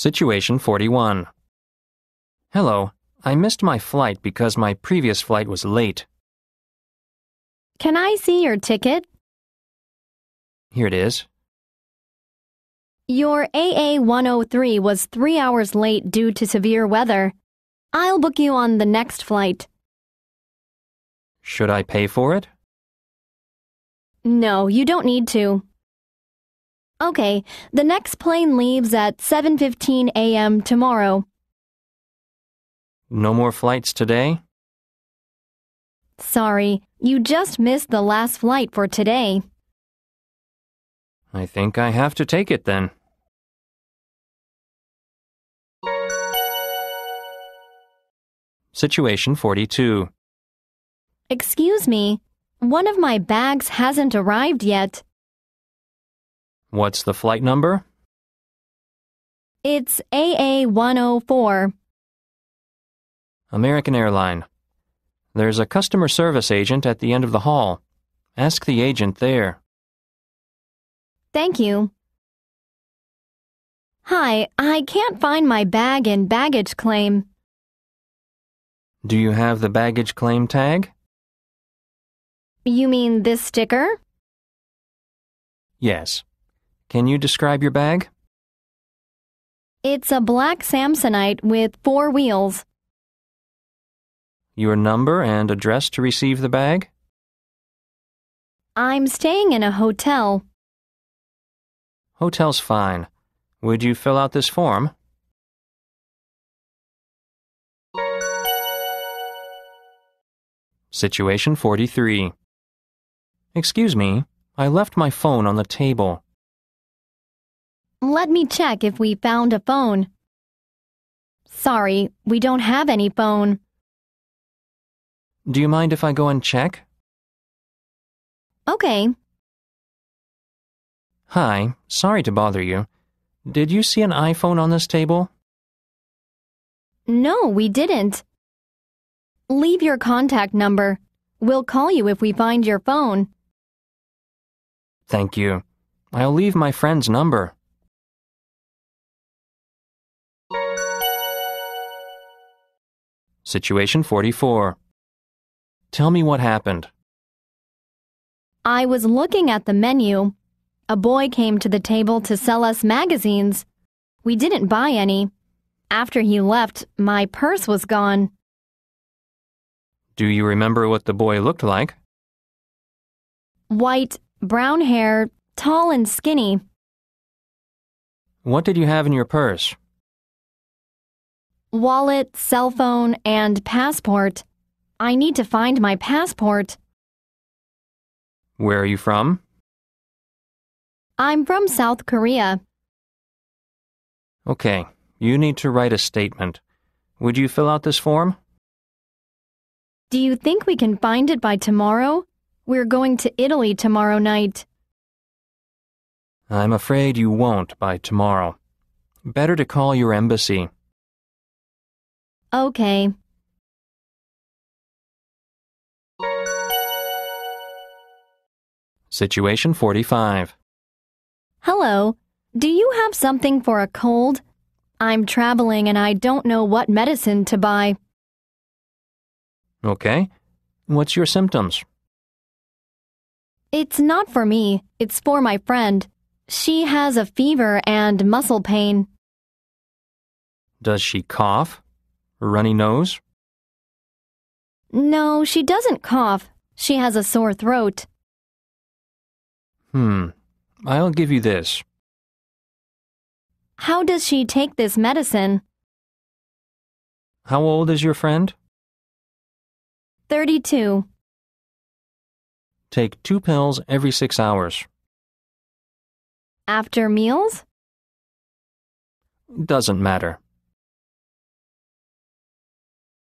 Situation 41. Hello, I missed my flight because my previous flight was late. Can I see your ticket? Here it is. Your AA 103 was three hours late due to severe weather. I'll book you on the next flight. Should I pay for it? No, you don't need to. Okay, the next plane leaves at 7:15 a.m. tomorrow. No more flights today? Sorry, you just missed the last flight for today. I think I have to take it then. Situation 42. Excuse me, one of my bags hasn't arrived yet. What's the flight number? It's AA 104. American Airline. There's a customer service agent at the end of the hall. Ask the agent there. Thank you. Hi, I can't find my bag in baggage claim. Do you have the baggage claim tag? You mean this sticker? Yes. Can you describe your bag? It's a black Samsonite with four wheels. Your number and address to receive the bag? I'm staying in a hotel. Hotel's fine. Would you fill out this form? Situation 43. Excuse me, I left my phone on the table. Let me check if we found a phone. Sorry, we don't have any phone. Do you mind if I go and check? Okay, Hi, sorry to bother you. Did you see an iPhone on this table? no, we didn't. Leave your contact number. We'll call you if we find your phone. Thank you. I'll leave my friend's number. Situation 44. Tell me what happened. I was looking at the menu. A boy came to the table to sell us magazines. We didn't buy any. After he left, my purse was gone. Do you remember what the boy looked like? White, brown hair, tall and skinny. What did you have in your purse? Wallet, cell phone, and passport. I need to find my passport. Where are you from? I'm from South Korea. Okay, you need to write a statement. Would you fill out this form? Do you think we can find it by tomorrow? We're going to Italy tomorrow night. I'm afraid you won't by tomorrow. Better to call your embassy. Okay. Situation 45. Hello. Do you have something for a cold? I'm traveling and I don't know what medicine to buy. Okay. What's your symptoms? It's not for me, it's for my friend. She has a fever and muscle pain. Does she cough? Runny nose? No, she doesn't cough. She has a sore throat. Hmm. I'll give you this. How does she take this medicine? How old is your friend? 32. Take two pills every six hours. After meals? Doesn't matter.